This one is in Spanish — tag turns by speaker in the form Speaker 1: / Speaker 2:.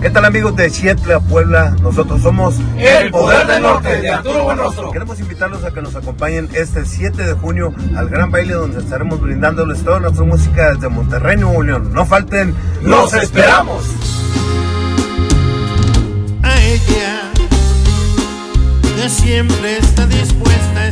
Speaker 1: ¿Qué tal amigos de Sietla, Puebla? Nosotros somos
Speaker 2: El Poder del Norte de Arturo Buenrostro.
Speaker 1: Queremos invitarlos a que nos acompañen este 7 de junio al gran baile donde estaremos brindándoles toda nuestra música desde Monterrey, Nuevo León. No falten,
Speaker 2: ¡Los esperamos!
Speaker 3: A ella, que siempre está dispuesta a